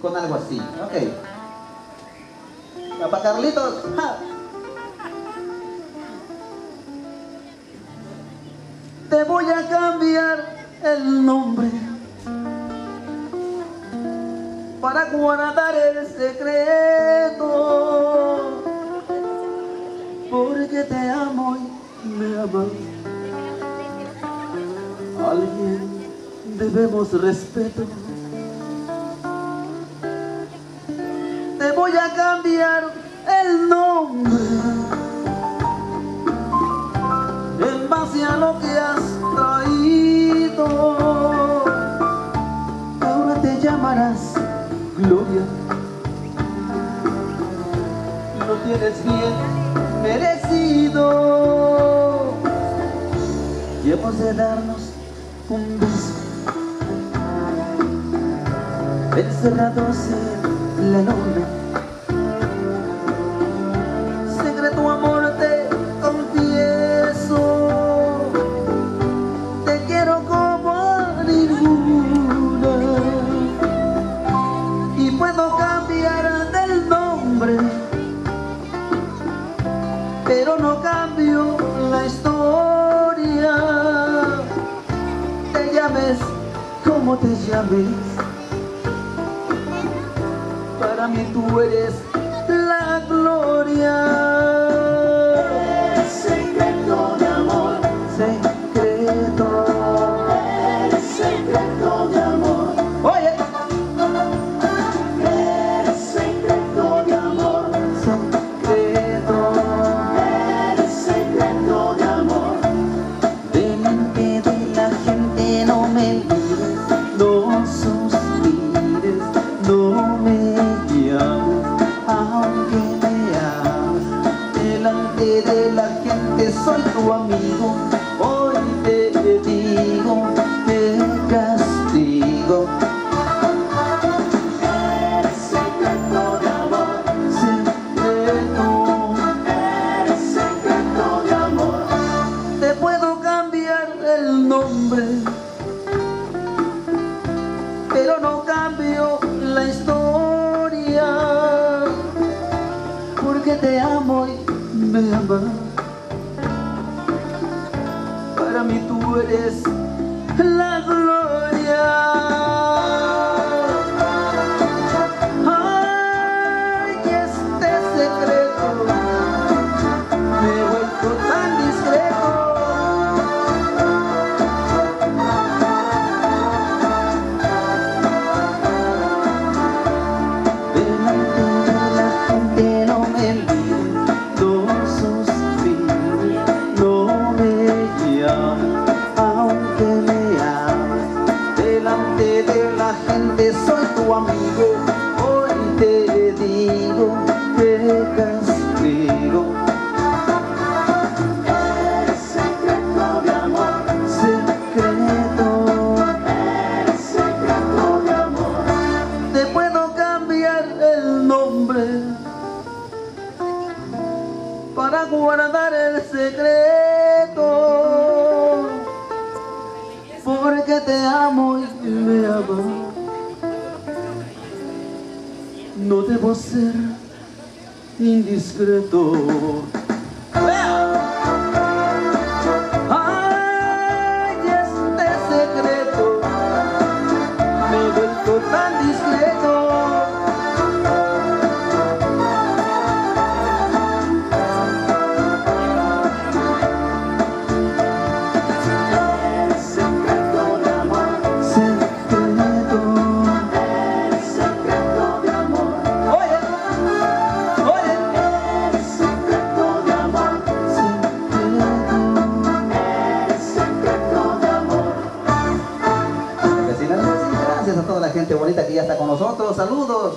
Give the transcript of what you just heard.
con algo así. Ok. Papá Carlitos. Te voy a cambiar el nombre para guardar el secreto. Porque te amo y me amas. Alguien debemos respeto. Voy a cambiar el nombre en base a lo que has traído. Ahora te llamarás Gloria. Lo tienes bien merecido. Y de darnos un beso encerrados en la luna. Puedo cambiar del nombre, pero no cambio la historia. Te llames como te llames para mí tú eres soy tu amigo, hoy te digo, te castigo. Eres secreto de amor, Secreto, eres secreto de amor. te puedo cambiar el nombre, pero no cambio la historia, porque te amo y me amas. Mí tú eres hoy te digo que castigo. Eres secreto de amor, Secreto, eres secreto de amor. te puedo cambiar el nombre para guardar el secreto. Porque te amo y me amas. No debo ser indiscreto. Ay, este secreto me vuelto tan discreto. Está con nosotros. Saludos.